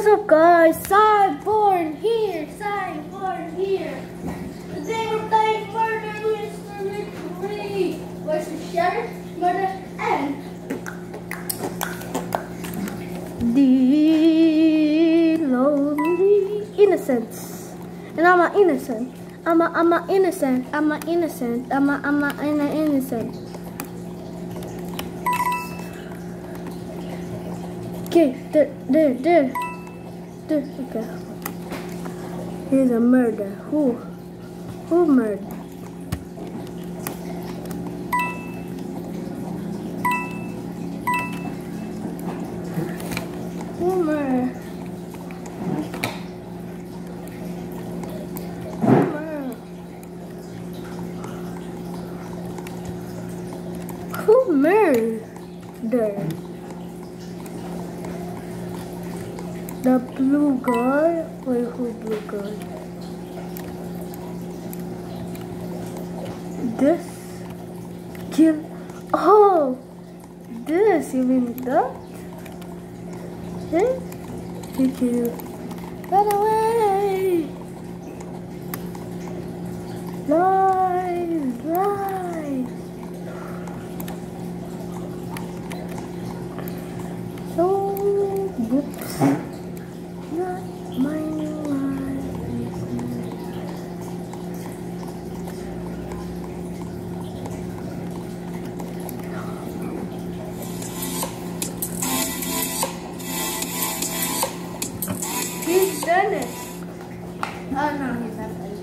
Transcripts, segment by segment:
What's up guys? Cyborn here! Cyborn here! Today we're playing Murder Mystery 3 versus Sheriff, Murder, and the lonely innocents. And I'm an innocent. I'm a, I'm a innocent. I'm a innocent. I'm a, I'm a, I'm a innocent. Okay, there, there, there. There, okay. Here's a murder. Who? Who murdered? Who murdered? Guy? This? Kill? Oh! This, you mean that? This? He killed. Run away! Lies! Lies! Done. Oh no, he's not done it.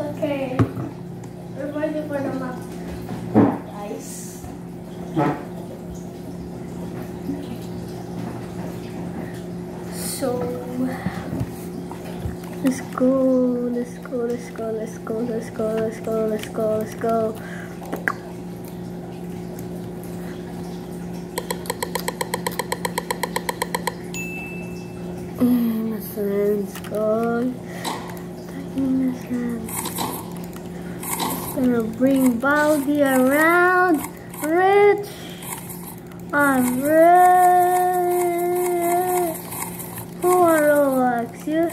Okay. We're waiting for the map. Guys. So let's go, let's go, let's go, let's go, let's go, let's go, let's go, let's go. Innocence, God. Innocence. Gonna bring Baldi around. Rich. I'm rich. Who are Robux? You?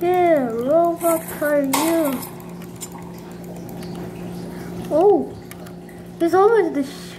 Here, Robux for you. Oh, there's always the.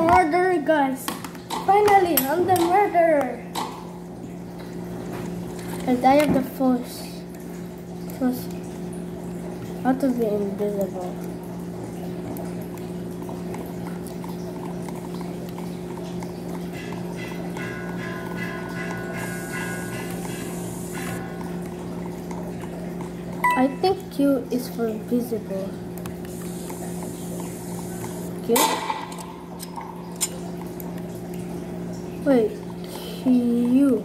Murderer, guys. Finally, I'm the murderer. And I have the force. Force. How to be invisible. I think Q is for visible. Q? Wait, Q.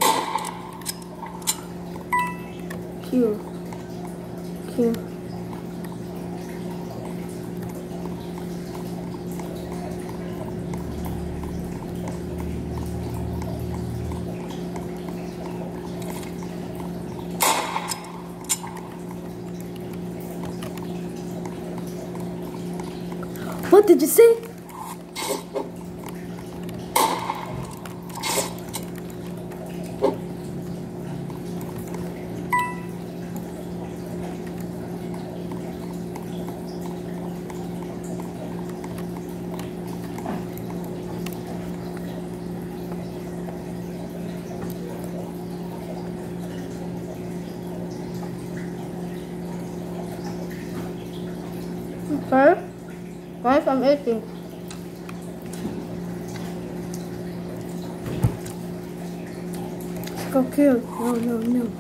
Q. Q. What did you say? Okay. Guys, I'm eating. Go kill. No, no, no.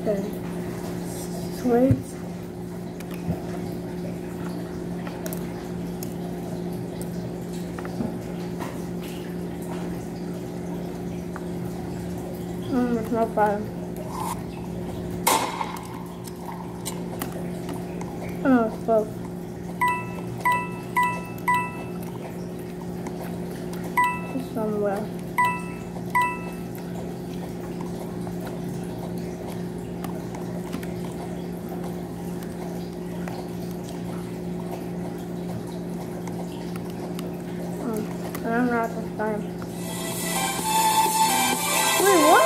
Okay. Sweet. Bad. Oh, both. Somewhere. I'm not this time. Wait, what?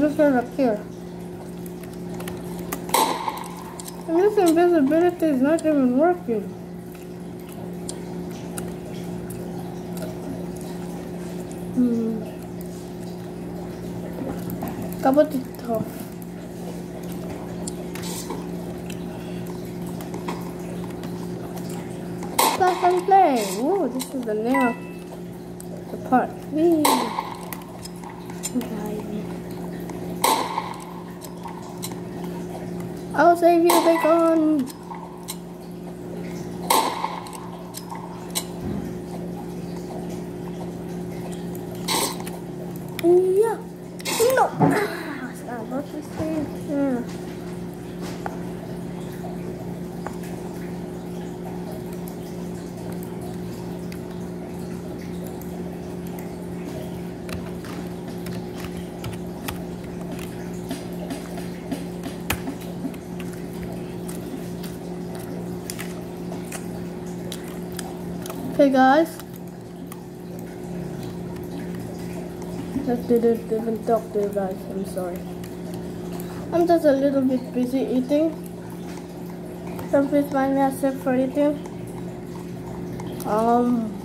I'm just gonna up here. And this invisibility is not even working. Hmm. Kapot ito. Plug and play. Ooh, this is the of the part. Whee. Okay. I'll save you, Bacon. Yeah. No. Ah, Stop. What's Okay, guys. Just didn't even talk to you guys. I'm sorry. I'm just a little bit busy eating. So please mind me accept for eating. Um.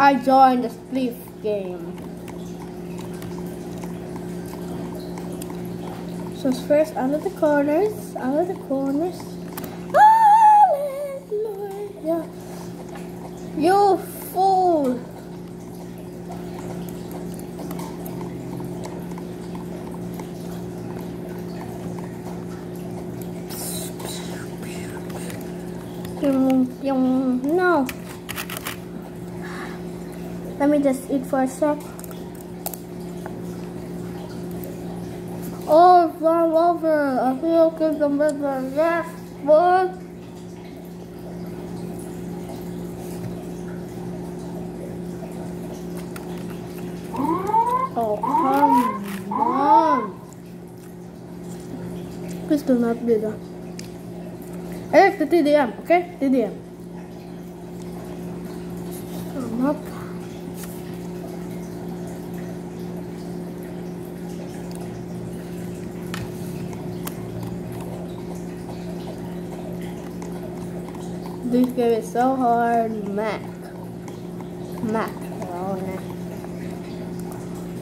I joined the split game. So first out of the corners, out of the corners. Hallelujah. You fool. No. Let me just eat for a sec. Oh, all over. I feel good the burger. Yes, boy. Oh, come on. Please do not do that. Hey, the TDM, okay? TDM. This game is so hard. Mac. Mac. Oh, no.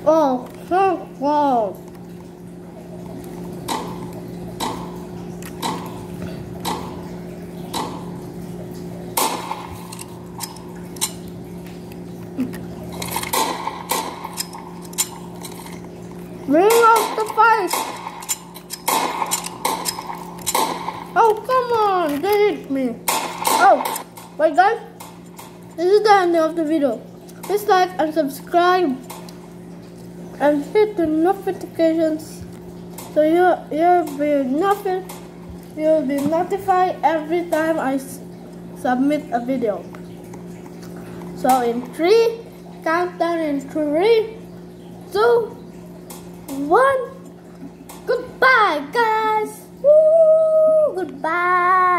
Oh, so close. Ring off the fight! Oh, come on, get me! Wait guys, this is the end of the video. Please like and subscribe and hit the notifications so you you'll be nothing you'll be notified every time I submit a video. So in three, countdown in three, two, one. Goodbye, guys. Woo! Goodbye.